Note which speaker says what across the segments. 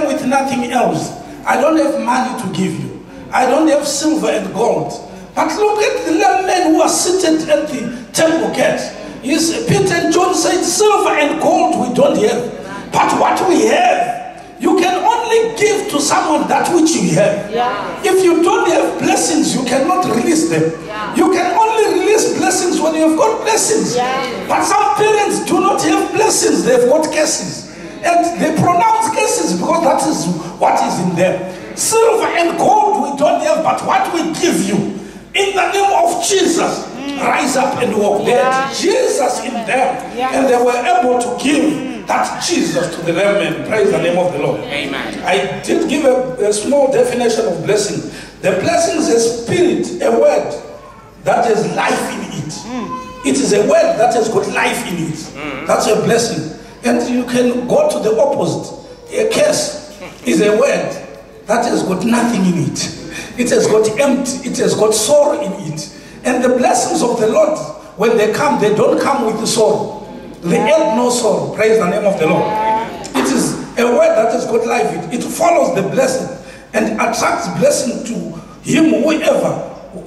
Speaker 1: blessings today. I came with nothing else. I don't have money to give you. I don't have silver and gold. But look at the young men who are seated at the temple gate. Yes, Peter and John said, Silver and gold we don't have. But what we have, you can only give to someone that which you have.
Speaker 2: Yeah.
Speaker 1: If you don't have blessings, you cannot release them.
Speaker 2: Yeah.
Speaker 1: You can only release blessings when you have got blessings.
Speaker 2: Yeah.
Speaker 1: But some parents do not have blessings, they've got curses. And they pronounce curses because that is what is in them. Silver and gold we don't have, but what we give you, in the name of Jesus, rise up and walk. There,
Speaker 2: Yeah.
Speaker 1: Jesus in them,
Speaker 2: Yeah.
Speaker 1: and they were able to give mm. that Jesus to the lemon. Praise the name of the Lord.
Speaker 3: Amen.
Speaker 1: I did give a, a small definition of blessing. The blessing is a spirit, a word that has life in it. Mm. It is a word that has got life in it. Mm. That's a blessing. And you can go to the opposite. A curse is a word that has got nothing in it. It has got empty, it has got sorrow in it. And the blessings of the Lord, when they come, they don't come with the sorrow. They add no sorrow. Praise the name of the Lord. It is a word that has got life. It, it follows the blessing and attracts blessing to him, whoever,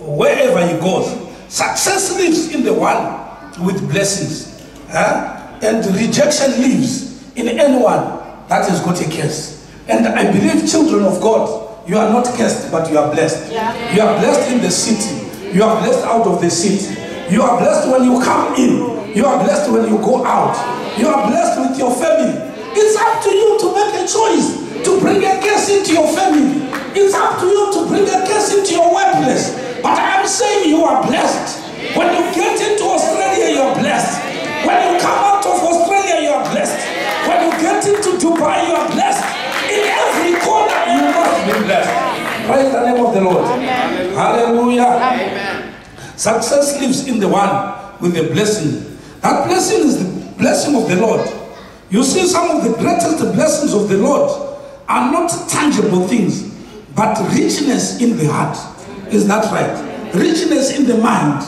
Speaker 1: wherever he goes. Success lives in the one with blessings. huh? And rejection lives in anyone that has got a curse. And I believe, children of God, you are not cursed, but you are blessed.
Speaker 2: Yeah.
Speaker 1: You are blessed in the city. You are blessed out of the city. You are blessed when you come in. You are blessed when you go out. You are blessed with your family. It's up to you to make a choice to bring a curse into your family. It's up to you to bring a curse into your workplace. But I am saying you are blessed. When you get into Australia, you are blessed. When you come out of Australia, you are blessed. When you get into Dubai, you are blessed. In every corner, you must be blessed. Praise the name of the Lord. Hallelujah. Success lives in the one with the blessing. That blessing is the blessing of the Lord. You see, some of the greatest blessings of the Lord are not tangible things, but richness in the heart. Is that right? Richness in the mind.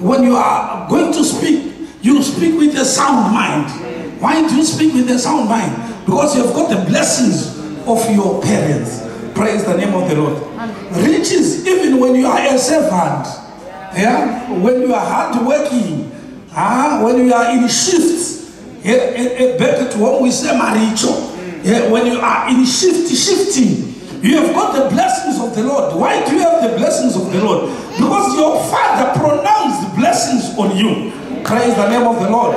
Speaker 1: When you are going to speak, you speak with a sound mind. Why do you speak with a sound mind? Because you have got the blessings of your parents. Praise the name of the Lord. Riches, even when you are a servant, yeah, when you are hardworking, ah, when you are in shifts, yeah, back to what we say, maricho. Yeah, when you are in shift, shifting, you have got the blessings of the Lord. Why do you have the blessings of the Lord? Because your father pronounced blessings on you. Praise the name of the Lord.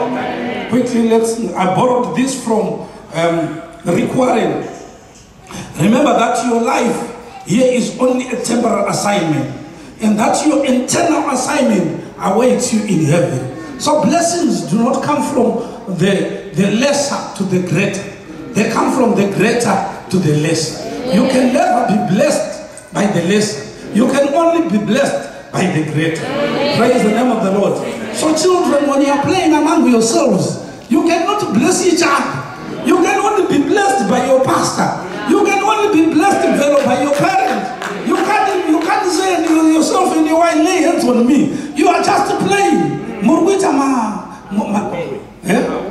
Speaker 1: Quickly, let's. I borrowed this from um, Rick Warren. Remember that your life here is only a temporal assignment, and that your internal assignment awaits you in heaven. So blessings do not come from the, the lesser to the greater. They come from the greater to the lesser. You can never be blessed by the lesser. You can only be blessed by the greater. Praise the name of the Lord. So children, when you are playing among yourselves, you cannot bless each other. You can only be blessed by your pastor. You can only be blessed fellow by your parents. You can't you can't say yourself in your way, lay hands on me. You are just playing. Murwita ma, ma, ma, eh?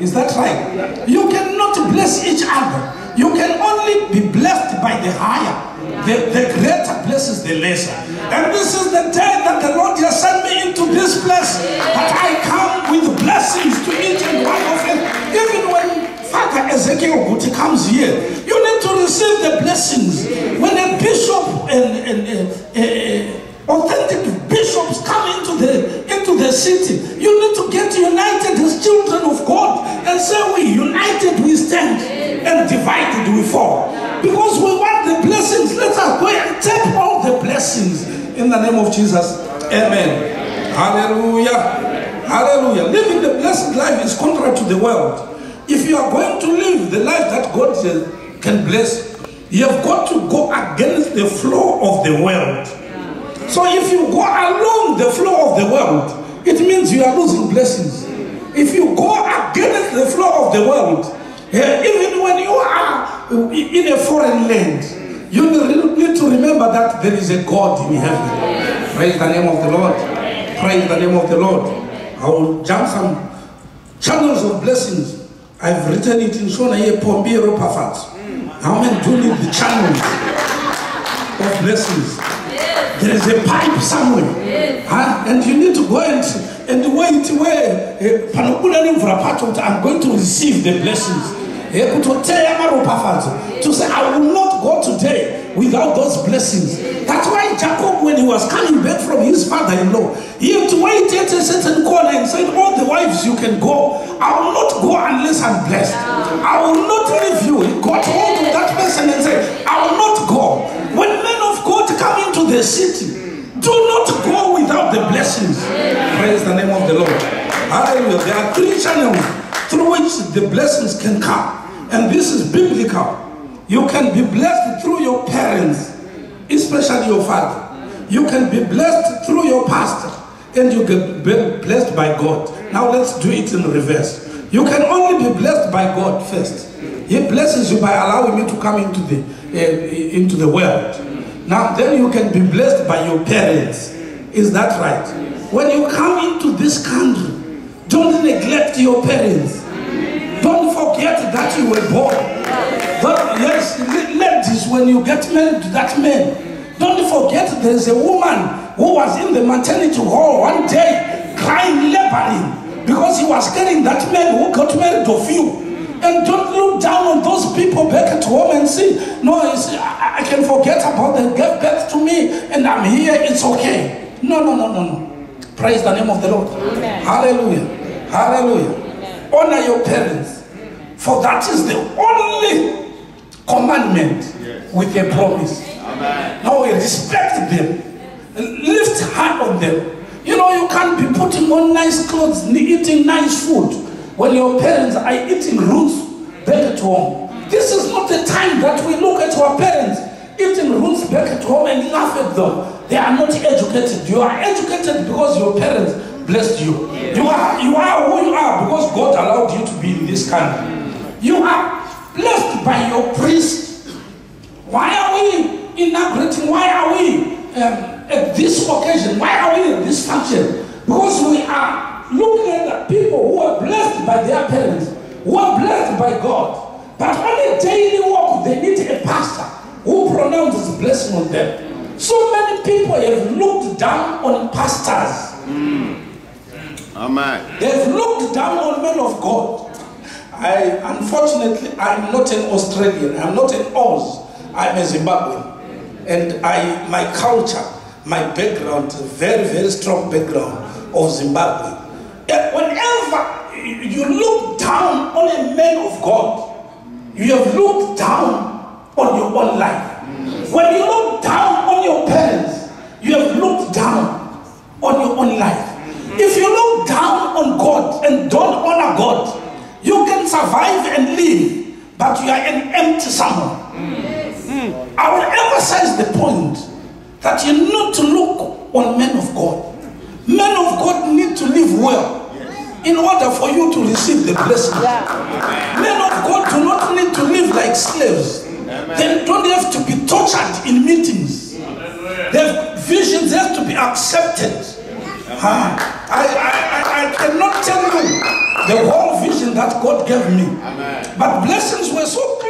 Speaker 1: Is that right? You cannot bless each other. You can only be blessed by the higher. The, the greater blesses the lesser. And this is the day that the Lord has sent me into this place. That I come with blessings to each and one of them. Even when Father Ezekiel Guti comes here, you need to receive the blessings. When a bishop and, and uh, uh, authentic bishops come into the into the city, you need to get united as children of God and say, "We united we stand, and divided we fall." Because we want the blessings, let us go and take all the blessings in the name of Jesus. Amen. Hallelujah. Hallelujah. Living the blessed life is contrary to the world. If you are going to live the life that God can bless, you have got to go against the flow of the world. So if you go along the flow of the world, it means you are losing blessings. If you go against the flow of the world, eh, even when you are in a foreign land, you need to remember that there is a God in heaven. Praise the name of the Lord. Praise the name of the Lord. I will jump some channels of blessings. I've written it in Shona here, Pombiro Pafat. How many do need the channels of blessings? There is a pipe somewhere. Huh? And you need to go and, and wait where eh, panokula nemvura pacho kuti I'm going to receive the blessings. Eh. To say, I will not go today without those blessings. That's why Jacob, when he was coming back from his father-in-law, he had to wait at a certain corner and said, all the wives you can go. I will not go unless I'm blessed. Ah. I will not leave you. He got hold of that person and said, I will not go. When men of God come into the city, do not go without the blessings. Praise the name of the Lord. Hallelujah. There are three channels through which the blessings can come. And this is biblical. You can be blessed through your parents, especially your father. You can be blessed through your pastor, and you get blessed by God. Now let's do it in reverse. You can only be blessed by God first. He blesses you by allowing you to come into the uh, into the world. Now then you can be blessed by your parents. Is that right? When you come into this country, don't neglect your parents. Don't forget that you were born. But yes, ladies, when you get married to that man, don't forget there's a woman who was in the maternity hall one day crying, laboring, because he was carrying that man who got married of you. And don't look down on those people back at home and say, no, I, I can forget about them, give birth to me, and I'm here, it's okay. No, no, no, no, no. Praise the name of the Lord.
Speaker 2: Amen.
Speaker 1: Hallelujah. Hallelujah. Honor your parents. For that is the only commandment with a promise. Now we respect them, lift high on them. You know, you can't be putting on nice clothes, eating nice food when your parents are eating roots back at home. This is not the time that we look at our parents eating roots back at home and laugh at them. They are not educated. You are educated because your parents blessed you. You are you are who you are because God allowed you to be in this country. You are blessed by your priest. Why are we inaugurating? Why are we um, at this occasion? Why are we in this function? Because we are looking at the people who are blessed by their parents, who are blessed by God. But on a daily walk, they need a pastor who pronounces blessing on them. So many people have looked down on pastors.
Speaker 3: Amen.
Speaker 1: They've looked down on men of God. I unfortunately I'm not an Australian. I'm not an Aussie. I'm a Zimbabwean, and I my culture, my background, very very strong background of Zimbabwe. And whenever you look down on a man of God, you have looked down on your own life. When you look down on your parents, you have looked down on your own life. If you look down on God and don't honor God, you can survive and live, but you are an empty someone. Mm. I will emphasize the point that you need to look on men of God. Men of God need to live well in order for you to receive the blessing. Men of God do not need to live like slaves. They don't have to be tortured in meetings. Their visions have to be accepted. Ah, I, I, I, I cannot tell you the whole vision that God gave me. But blessings were so